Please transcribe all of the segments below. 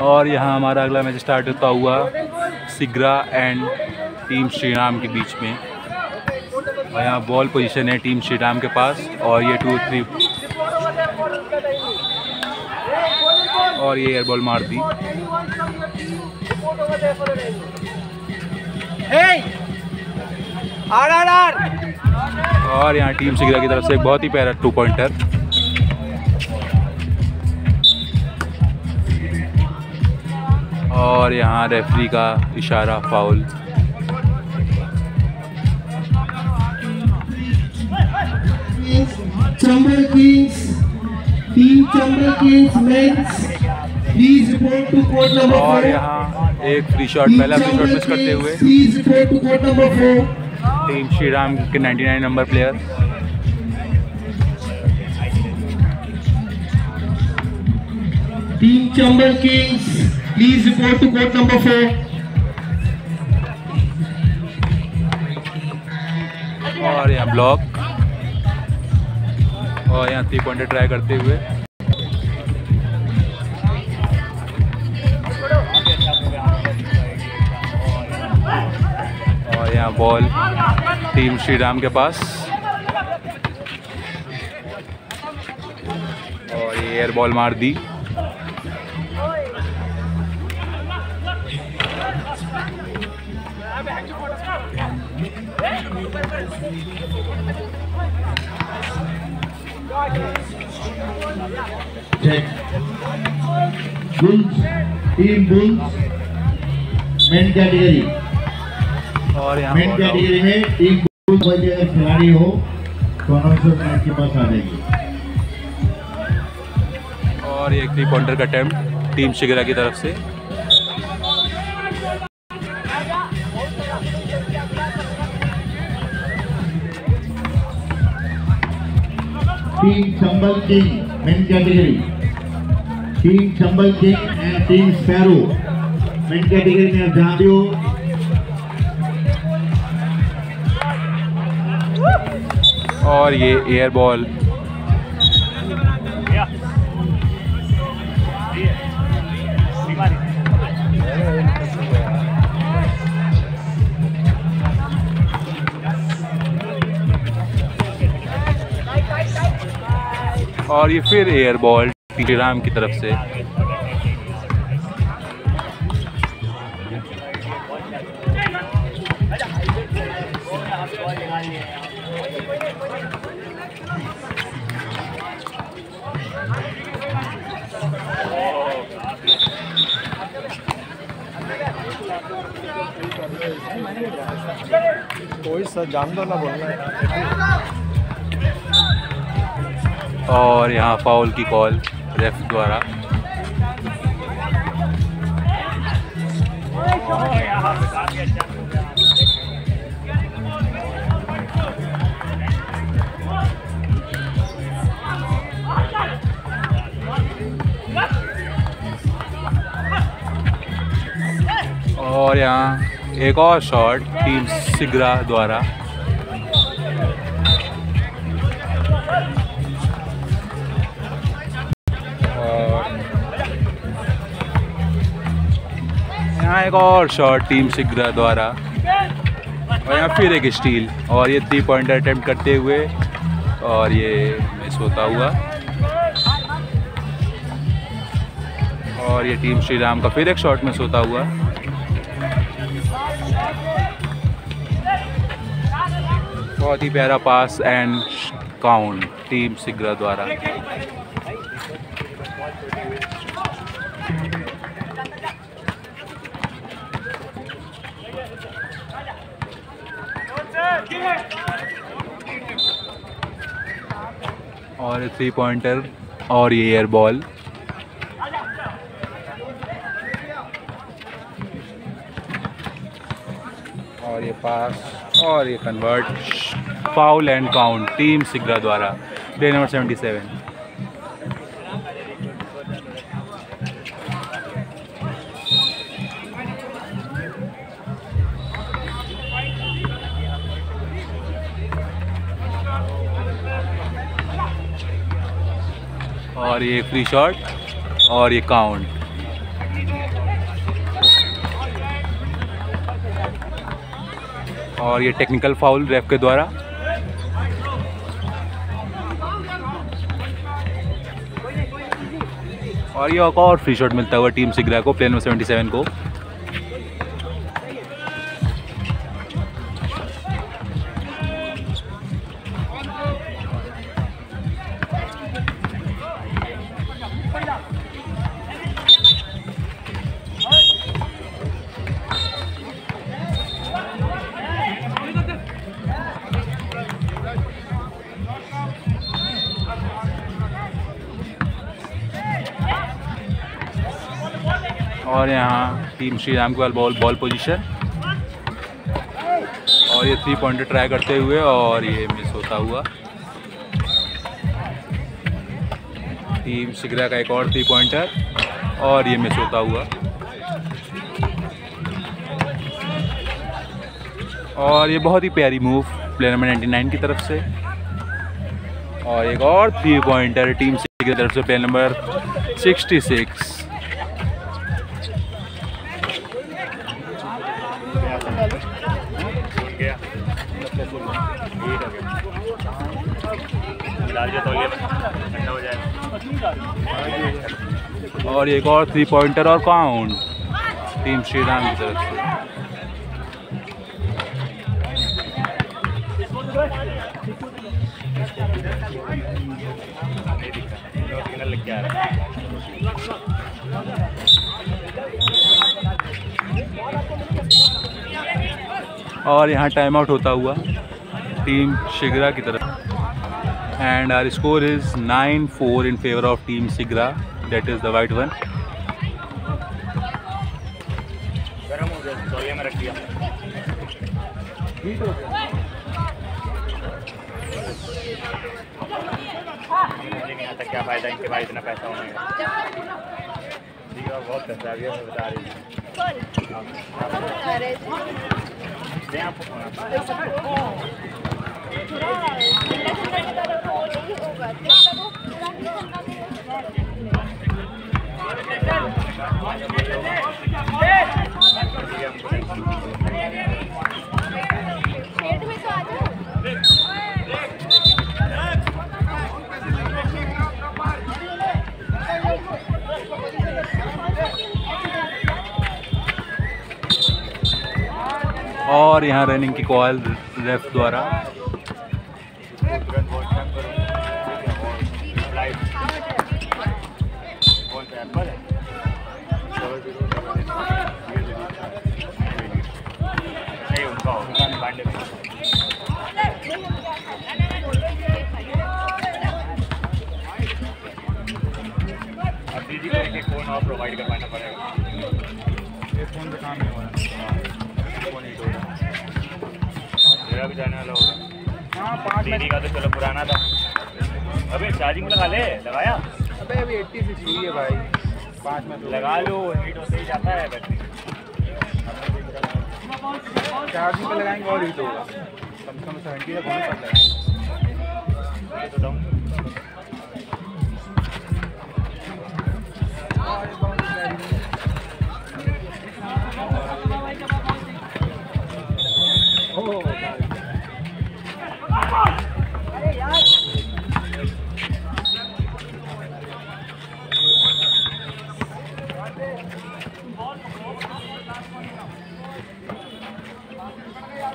और यहाँ हमारा अगला मैच स्टार्ट होता हुआ सिगरा एंड टीम श्रीराम के बीच में। और यहाँ बॉल पोजीशन है टीम श्रीराम के पास और ये टू थ्री और ये एयर बॉल मार दी। और यहाँ टीम सिगरा की तरफ़ से एक बहुत ही प्यारा टू पॉइंटर और यहाँ रेफरी का इशारा फाउल और यहाँ एक फ्री शॉट पहला फ्री शॉट मिस करते हुए। टीम श्री राम के 99 number player team Chambal Kings please report to court number four. और यहाँ ब्लॉक और यहाँ थ्री पॉइंटर ट्राई करते हुए. और यहाँ बॉल टीम श्रीराम के पास. और ये एयर बॉल मार दी. Check. Bulls, Team Bulls, men category. और मेन कैटेगरी में टीम बुल्स अगर खिलाड़ी हो तो अनाउंसर के पास आ जाएगी। और ये थ्री पॉइंटर का अटेम्प्ट टीम शिगरा की तरफ़ से। Team Chambal King men category team Chambal King and team sparrow men category में आप भी हो और ये एयर बॉल और ये फिर एयर बॉल टी राम की तरफ़ से। कोई सर जान दो ना बोलना। और यहाँ फाउल की कॉल रेफ द्वारा। और यहाँ एक और शॉट टीम सिगरा द्वारा। यहाँ एक और शॉट टीम सिगरा द्वारा। और यहाँ फिर एक स्टील और ये थ्री पॉइंटर अटेम्प्ट करते हुए और ये मिस होता हुआ। और ये टीम श्री राम का फिर एक शॉट मिस होता हुआ। बहुत ही प्यारा pass and count team Sigra द्वारा। और थ्री पॉइंटर और ये एयर बॉल और ये पास और ये convert foul and count team Sigra द्वारा। डे नंबर सेवेंटी सेवन और ये फ्री शॉट और ये काउंट और ये टेक्निकल फाउल रेफ के द्वारा. और ये और फ्री शॉट मिलता हुआ टीम सिग्रा को प्लेन सेवेंटी सेवन को. और यहाँ टीम श्री राम के बॉल बॉल पोजीशन और ये थ्री पॉइंटर ट्राई करते हुए और ये मिस होता हुआ। टीम सिगरा का एक और थ्री पॉइंटर और ये मिस होता हुआ। और ये बहुत ही प्यारी मूव प्लेयर नंबर 99 की तरफ़ से। और एक और थ्री पॉइंटर टीम सिगरा की तरफ़ से प्लेयर नंबर 66 और एक और थ्री पॉइंटर और काउंट टीम श्री राम की तरफ़ से। और यहाँ टाइम आउट होता हुआ, टीम शिगरा की तरफ़। That is the white one गर्म हो गया तौलिए में रख दिया मुझे नहीं आता क्या फ़ायदा इनके पास इतना पैसा होने का ठीक है बहुत पैसा अभी हमें बता रही है दे और यहाँ रनिंग की कॉल रेफ द्वारा प्रोवाइड करवाना पड़ेगा। ये फ़ोन का काम नहीं हो रहा फ़ोन ही मेरा भी जाने वाला होगा। हाँ पाँच दीदी का तो चलो पुराना था। अबे चार्जिंग लगा ले लगाया? अबे अभी एट्टी सिक्स हुई है भाई। पाँच में लगा लो हीट होते ही जाता है बैटरी। चार्जिंग पे लगाएँगे और हीट होगा कम से कम सेवेंटी तक होने पर लगाएँगे तो डाउन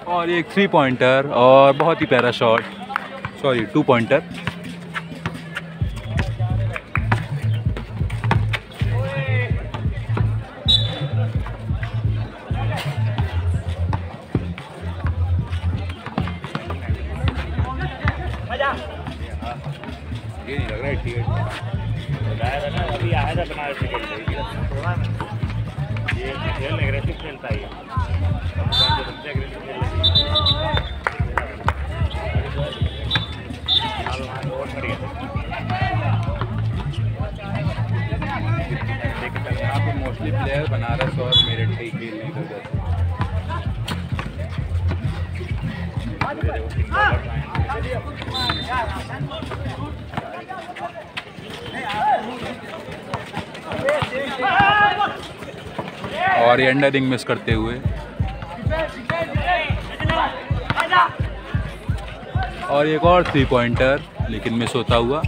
और एक थ्री पॉइंटर और बहुत ही प्यारा शॉट सॉरी टू पॉइंटर ये से खेलते ही और ये अंडर रिंग मिस करते हुए। और एक और थ्री पॉइंटर लेकिन मिस होता हुआ।